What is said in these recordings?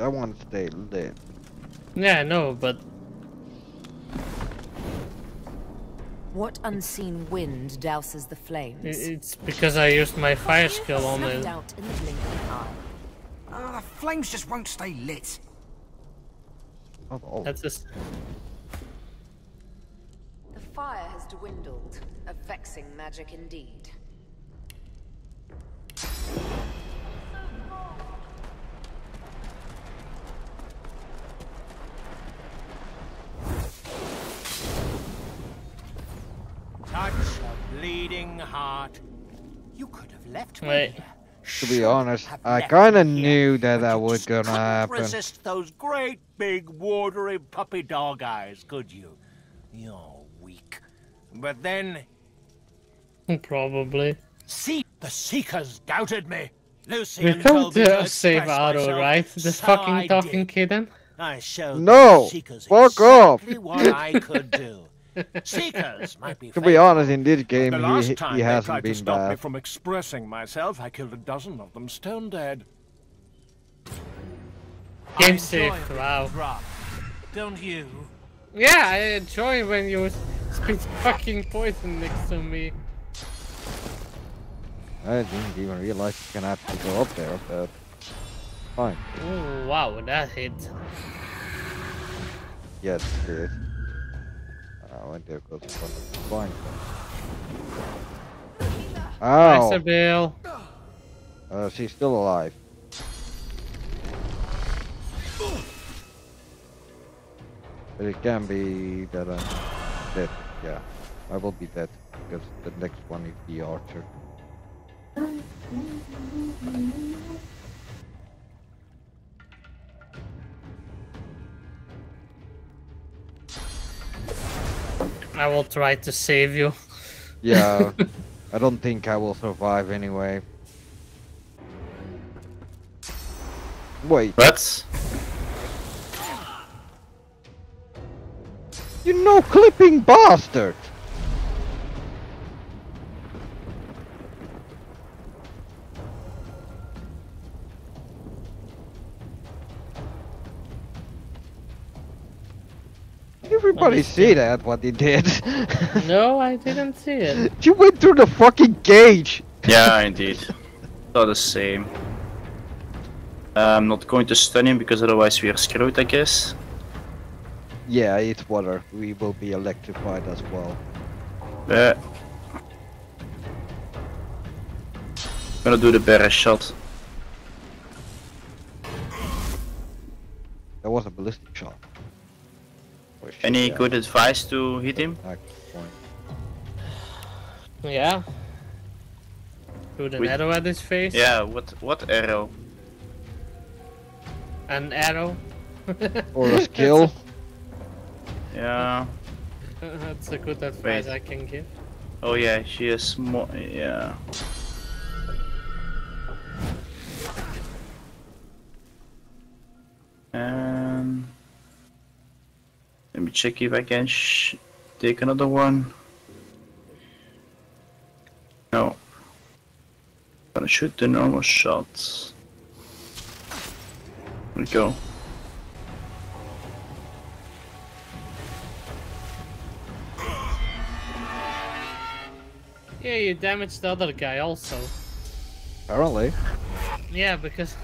I want to stay lit. Yeah, no, but What unseen wind douses the i- flames? it's because I used my fire skill on Snuffed it. out in the blink eye. Ah, the flames just won't stay lit. Not all. That's just The fire has dwindled, a vexing magic indeed. You could have left me Wait. here. To be honest, I kinda me here, knew that but that you was gonna happen. resist those great big watery puppy dog eyes, could you? You're weak. But then, probably. see, the Seekers doubted me. Lucy We're and going told me to to save express Aro, myself, right? The so fucking I talking did. kitten? I showed No! the Seekers Fuck off! what I could do. Seekers might be To be honest, in this game, The he, last he time they hasn't tried to been stop me from expressing myself, I killed a dozen of them stone dead. Game enjoy saved, a wow. drop. Don't you? Yeah, I enjoy when you spit fucking poison next to me. I didn't even realize you can to go up there, but fine. Ooh, wow, that hit. Yes, it is. I went there because fine. Nice, Ow! Bill. Uh, she's still alive. But it can be that I'm dead. Yeah, I will be dead because the next one is the archer. I will try to save you. Yeah, I don't think I will survive anyway. Wait, What? you no clipping bastard! Everybody see that what he did? No, I didn't see it. you went through the fucking cage. Yeah, indeed. Thought the same. Uh, I'm not going to stun him because otherwise we are screwed, I guess. Yeah, it's water. We will be electrified as well. Uh, yeah. Gonna do the barrier shot. That was a ballistic shot. Any yeah. good advice to hit him? Yeah. Shoot an We- arrow at his face. Yeah, what what arrow? An arrow. Or a skill. Yeah. That's a good advice I can give. Oh yeah, she is more. Yeah. Um. Let me check if I can sh take another one. No. Gonna shoot the normal shots. There we go. Yeah, you damaged the other guy also. Apparently. Yeah, because.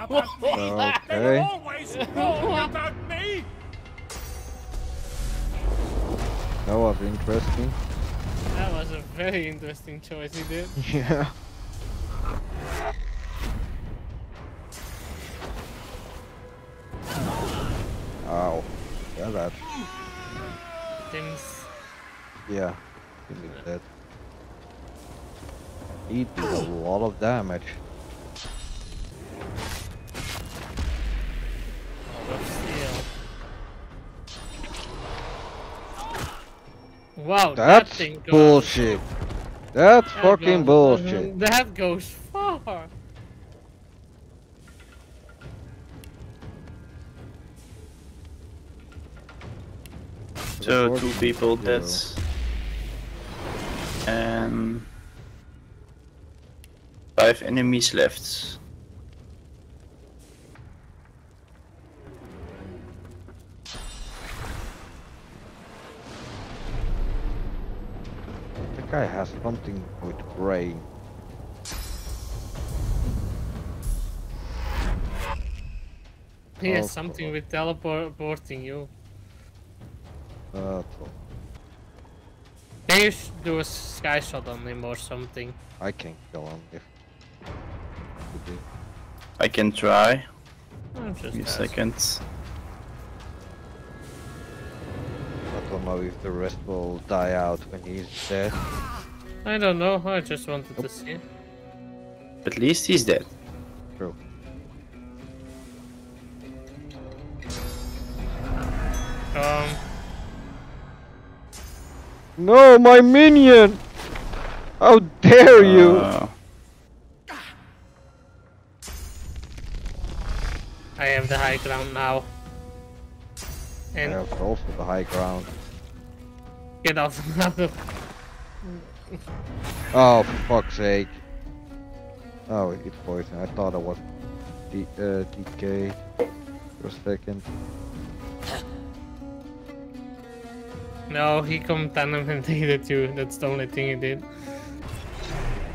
About me! They were always wrong about me! That was interesting. That was a very interesting choice he did. Yeah. Ow. Yeah, that. Tim's. Yeah. He is dead. He did a lot of damage. Wow, that That's thing goes. bullshit. That's that fucking goes- bullshit. That goes far. So two people dead. And five enemies left. Guy has something with brain. He has Oh, something with teleporting you. That's all. Can you sh- do a sky shot on him or something? I can kill him if. if I can try. Just Give me a asking. second. I if the rest will die out when he's dead. I don't know. I just wanted to see. At least he's dead. True. Um, No, my minion! How dare you! Uh, I have the high ground now. I have also the high ground. Get off now. Oh, for fuck's sake. Oh, it's poison. I thought it was D uh, DK for a second. No, he contaminated you. That's the only thing he did.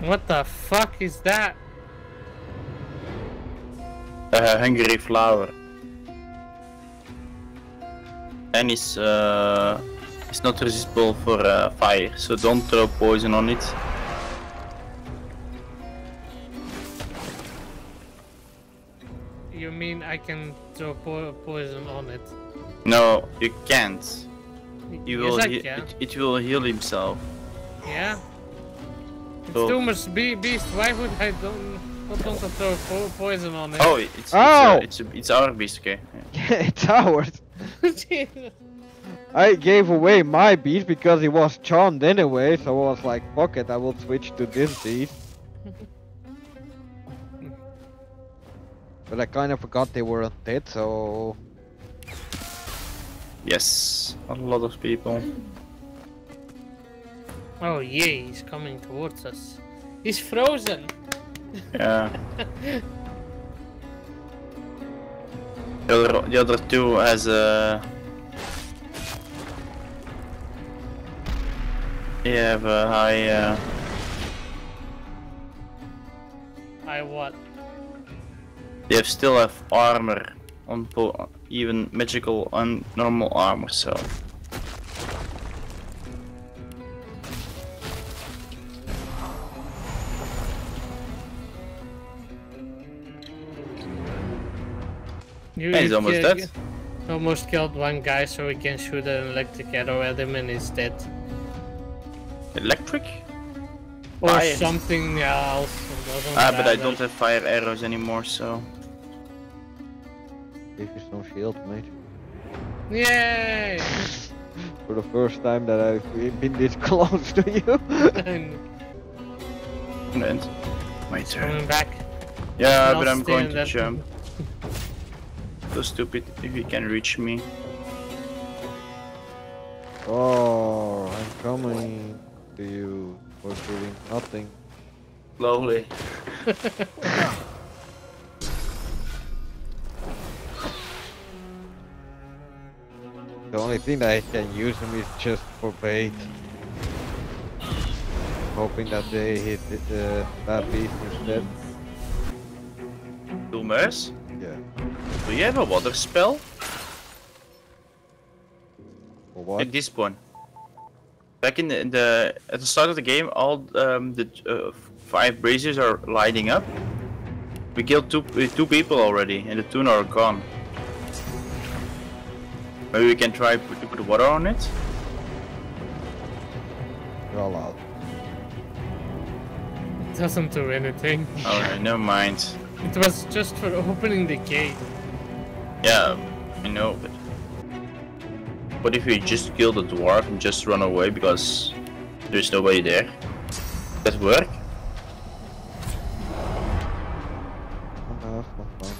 What the fuck is that? a hungry flower. And it's uh, it's not resistible for uh, fire, so don't throw poison on it. You mean I can throw po poison on it? No, you can't. He will I can. it, it will heal himself. Yeah. It's So- Doomer's be beast. Why would I don't not want to throw po poison on it? Oh, it's it's, Ow! uh, it's, it's our beast, okay. Yeah. it's ours! I gave away my beast because he was charmed anyway, so I was like, fuck it, I will switch to this beast. but I kind of forgot they were dead, so... Yes, a lot of people. oh yeah, he's coming towards us. He's frozen. Yeah. The other, the other two has a. They have a high. Uh, I what? they have still have armor on po even magical and normal armor. So You, Yeah, he's you almost ki- dead. Almost killed one guy, so we can shoot an electric arrow at him and he's dead. electric. Or Fire. something else. it doesn't Ah, but I don't have fire arrows anymore. So Give you some shield, mate. Yay! For the first time that I've been this close to you. And and my turn. coming back. Yeah, I'll but I'm going to that- jump. So stupid if he can reach me. oh, I'm coming to you for doing nothing. Slowly. The only thing that I can use him is just for bait. Hoping that they hit the, uh, that beast instead. Doomers. Do you have a water spell? For what? At this point. Back in the, in the at the start of the game, all um, the uh, five braziers are lighting up. We killed two uh, two people already, and the two are gone. Maybe we can try to put water on it. You're all out. It doesn't do anything. Alright, never mind. It was just for opening the gate. Yeah, I know, but what if we just kill the dwarf and just run away because there's nobody there? That work? That's.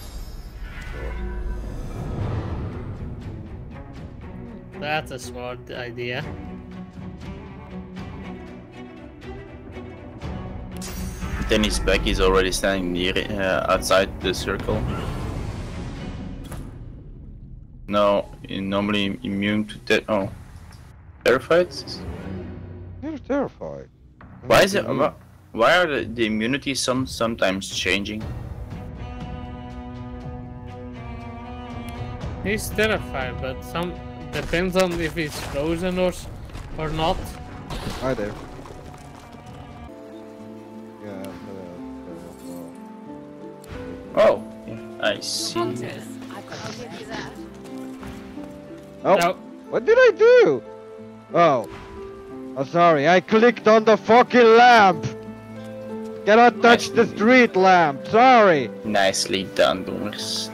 That's a smart idea. Then he's back. He's already standing near uh, outside the circle. No, you're normally immune to that. Oh, terrified. You're terrified. Why is it? wh- Why are the, the immunities some sometimes changing? He's terrified, but some depends on if he's frozen or or not. Hi there. Yeah, uh, uh, Oh, yeah, I see. I've got to give you that. Oh, No. what did I do? Oh. Oh, sorry, I clicked on the fucking lamp! Cannot touch the street lamp, sorry! Nicely done, jongens.